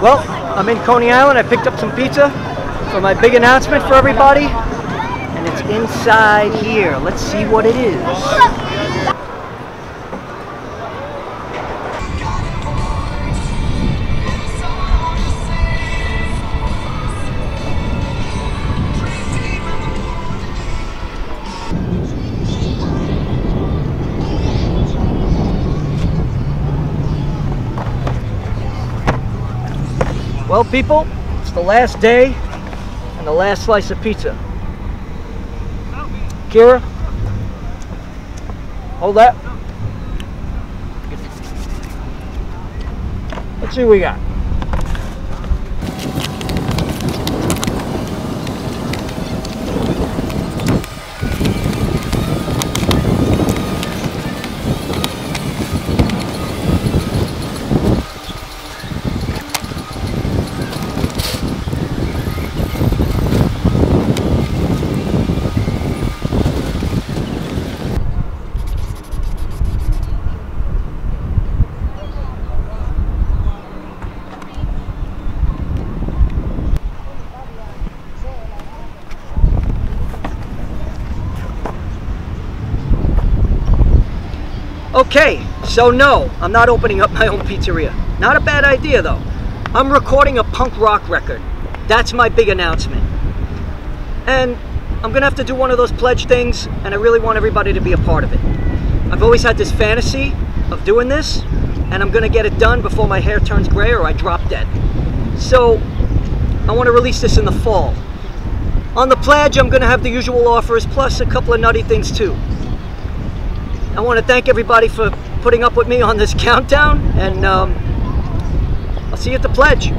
Well, I'm in Coney Island. I picked up some pizza for my big announcement for everybody. And it's inside here. Let's see what it is. Well, people, it's the last day and the last slice of pizza. Kira, hold that. Let's see what we got. Okay, so no, I'm not opening up my own pizzeria. Not a bad idea though. I'm recording a punk rock record. That's my big announcement. And I'm gonna have to do one of those pledge things, and I really want everybody to be a part of it. I've always had this fantasy of doing this, and I'm gonna get it done before my hair turns gray or I drop dead. So, I wanna release this in the fall. On the pledge, I'm gonna have the usual offers, plus a couple of nutty things too. I want to thank everybody for putting up with me on this countdown, and um, I'll see you at the pledge.